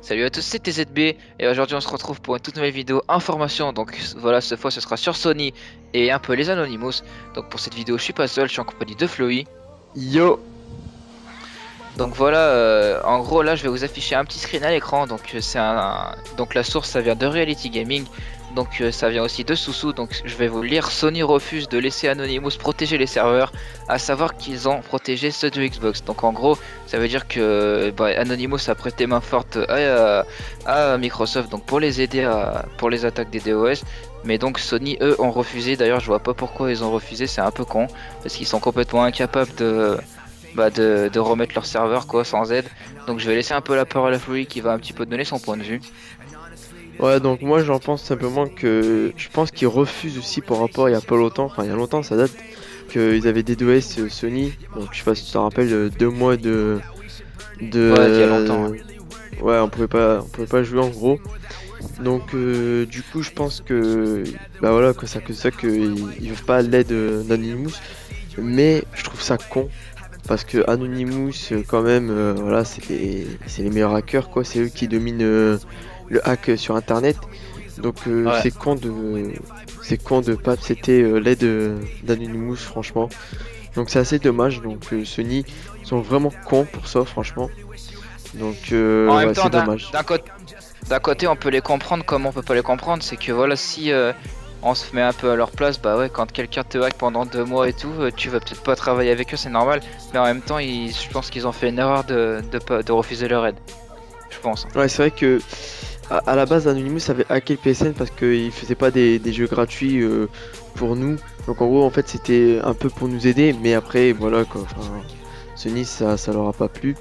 Salut à tous, c'est TZB et aujourd'hui on se retrouve pour une toute nouvelle vidéo information. Donc voilà, cette fois ce sera sur Sony et un peu les Anonymous. Donc pour cette vidéo, je suis pas seul, je suis en compagnie de Flowy. Yo Donc voilà, euh, en gros là je vais vous afficher un petit screen à l'écran. Donc euh, c'est un, donc la source ça vient de Reality Gaming. Donc euh, ça vient aussi de Soussou, donc je vais vous lire. Sony refuse de laisser Anonymous protéger les serveurs, à savoir qu'ils ont protégé ceux de Xbox. Donc en gros, ça veut dire que bah, Anonymous a prêté main forte à, à, Microsoft donc pour les aider à, pour les attaques des DOS. Mais donc Sony eux ont refusé. D'ailleurs, je vois pas pourquoi ils ont refusé. C'est un peu con parce qu'ils sont complètement incapables de bah, de, de, remettre leur serveur quoi sans aide. Donc je vais laisser un peu la parole à Fleury qui va un petit peu donner son point de vue. Ouais, donc moi j'en pense simplement que je pense qu'ils refusent aussi par rapport il y a pas longtemps, enfin il y a longtemps ça date, qu'ils avaient des DOS euh, Sony, donc je sais pas si tu te rappelles, euh, deux mois de. de ouais, il y a longtemps. Ouais. on pouvait pas, on pouvait pas jouer en gros. Donc euh, du coup je pense que bah voilà que ça que ça qu'ils ils veulent pas l'aide d'Anonymous, mais je trouve ça con parce que Anonymous quand même voilà c'est les, les meilleurs hackers quoi, c'est eux qui dominent le hack sur internet. Donc euh, c'est con de c'est con de pas accepter euh, l'aide d'Anonymous franchement. Donc c'est assez dommage. Donc euh, Sony sont vraiment cons pour ça franchement. Donc c'est dommage. D'un côté on peut les comprendre comme on peut pas les comprendre. C'est que voilà si on se met un peu à leur place, bah ouais, quand quelqu'un te hack pendant deux mois et tout, tu vas peut-être pas travailler avec eux, c'est normal. Mais en même temps, je pense qu'ils ont fait une erreur de, refuser leur aide. Je pense. Ouais, c'est vrai que à, la base Anonymous avait hacké le PSN parce qu'il faisait pas des, jeux gratuits euh, pour nous. Donc en gros en fait c'était un peu pour nous aider mais après voilà quoi. Enfin, Sony ça, ça leur a pas plu.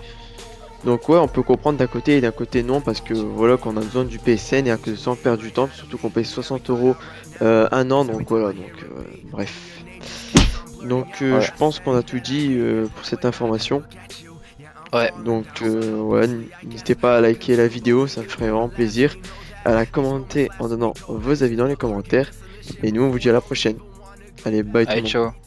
Donc ouais on peut comprendre d'un côté et d'un côté non parce que voilà qu'on a besoin du PSN et à que sans perdre du temps surtout qu'on paye 60 euros euh, un an donc voilà donc euh, bref. Donc je pense qu'on a tout dit pour cette information. Ouais. Donc euh, ouais, n'hésitez pas à liker la vidéo, ça me ferait vraiment plaisir. À la commenter en donnant vos avis dans les commentaires. Et nous on vous dit à la prochaine. Allez, bye tout le monde. ciao.